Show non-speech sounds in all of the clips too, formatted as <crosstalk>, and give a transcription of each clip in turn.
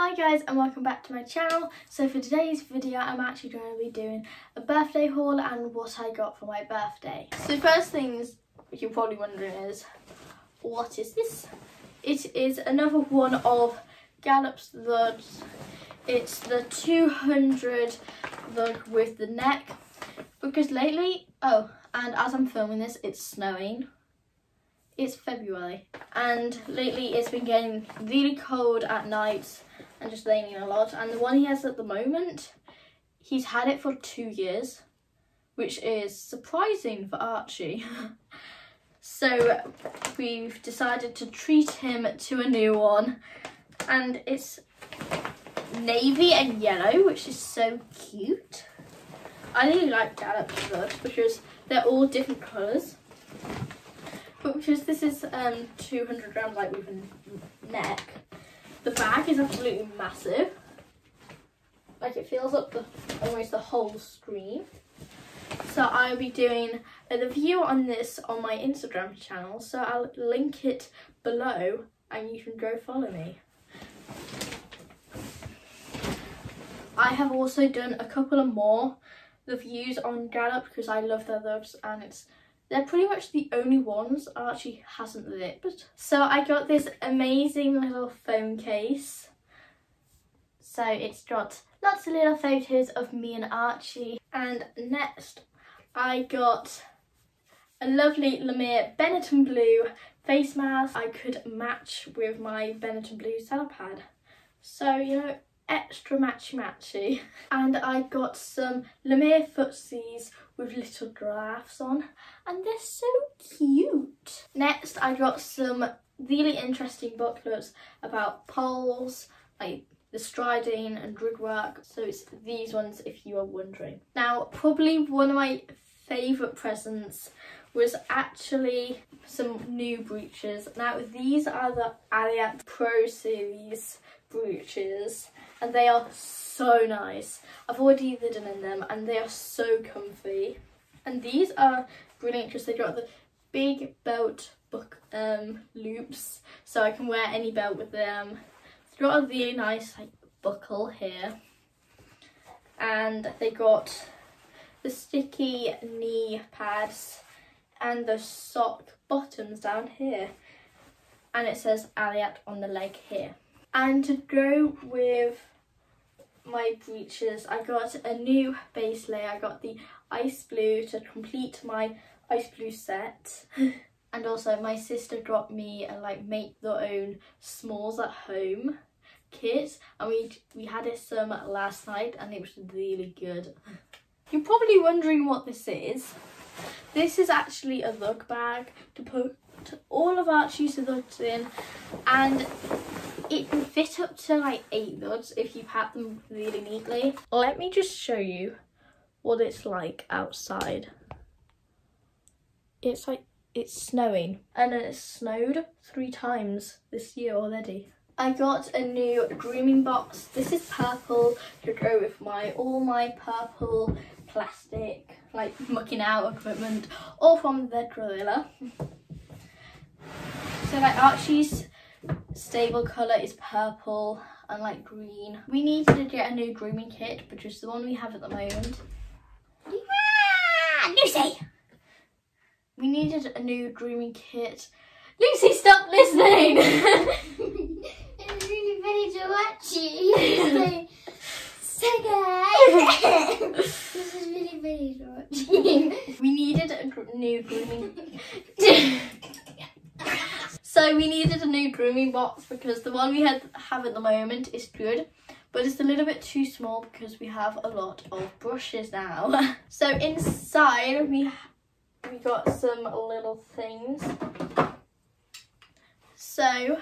Hi guys and welcome back to my channel. So for today's video I'm actually going to be doing a birthday haul and what I got for my birthday. So first things you're probably wondering is what is this? It is another one of Gallop's Lugs. It's the 200 lug with the neck because lately, oh and as I'm filming this it's snowing it's February and lately it's been getting really cold at night and just raining a lot. And the one he has at the moment he's had it for two years which is surprising for Archie. <laughs> So we've decided to treat him to a new one. And it's navy and yellow which is so cute. I really like Gallop's Lugs because they're all different colours. But because this is um 200 grams like with a neck the bag is absolutely massive. Like it fills up the almost the whole screen. So I'll be doing a review on this on my Instagram channel. So I'll link it below and you can go follow me. I have also done a couple of more reviews on Gallop because I love their loves and it's they're pretty much the only ones Archie hasn't ripped. So I got this amazing little phone case. So it's got lots of little photos of me and Archie. And next I got a lovely Lemieux Benetton Blue face mask I could match with my Benetton Blue saddle pad. So, you know, extra matchy matchy. And I got some Lemieux footsies with little giraffes on and they're so cute. Next I got some really interesting booklets about poles, like the striding and grid work. So it's these ones if you are wondering. Now probably one of my favourite presents was actually some new breeches. Now these are the Ariat Pro Series breeches and they are so nice. I've already ridden in them and they are so comfy. And these are brilliant because they got the big belt book um, loops so I can wear any belt with them. It's got a really nice like buckle here and they got the sticky knee pads and the sock bottoms down here and it says Ariat on the leg here. And to go with my breeches, I got a new base layer. I got the ice blue to complete my ice blue set. <laughs> and also my sister got me a like make their own smalls at home kit and we we had it some um, last night and it was really good. You're probably wondering what this is. This is actually a lug bag to put all of our lugs in and it can fit up to like eight lugs if you pack them really neatly. Let me just show you what it's like outside. It's like, it's snowing and it's snowed three times this year already. I got a new grooming box. This is purple to go with my all my purple plastic like mucking out equipment all from the gorilla. <laughs> so like Archie's stable colour is purple and like green. We needed to get a new grooming kit, which is the one we have at the moment. Ah, Lucy! We needed a new grooming kit. Lucy, stop listening! <laughs> it's really funny to watch you. so good. <laughs> <laughs> this is really funny to watch we needed a new grooming So we needed a new grooming box because the one we had have at the moment is good, but it's a little bit too small because we have a lot of brushes now. <laughs> so inside we we got some little things. So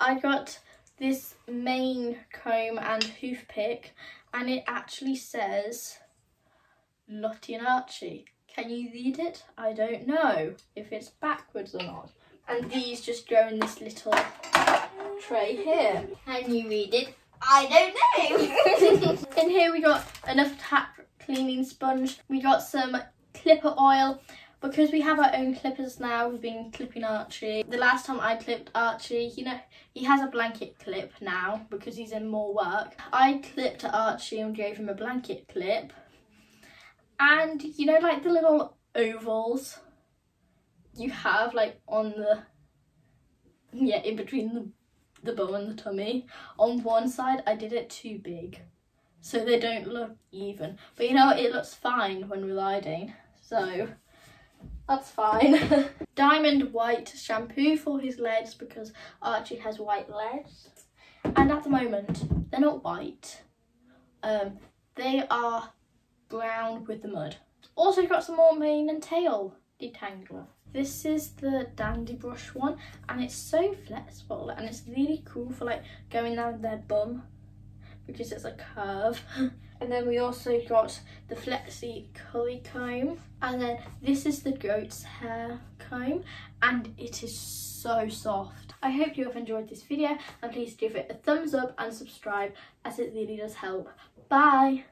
I got this mane comb and hoof pick and it actually says Lottie and Archie. Can you read it? I don't know if it's backwards or not and these just go in this little tray here. Can you read it? I don't know. <laughs> in here we got enough tap cleaning sponge. We got some clipper oil, because we have our own clippers now, we've been clipping Archie. The last time I clipped Archie, you know, he has a blanket clip now because he's in more work. I clipped Archie and gave him a blanket clip. And you know, like the little ovals you have like on the, yeah, in between the, the bow and the tummy. On one side, I did it too big. So they don't look even. But you know, it looks fine when we're riding. So that's fine. <laughs> Diamond white shampoo for his legs because Archie has white legs. And at the moment, they're not white. Um, they are brown with the mud. Also got some more mane and tail detangler. This is the Dandy Brush one and it's so flexible and it's really cool for like going down their bum because it's a curve. <laughs> And then we also got the Flexi Curry Comb. And then this is the goat's hair comb and it is so soft. I hope you have enjoyed this video and please give it a thumbs up and subscribe as it really does help. Bye!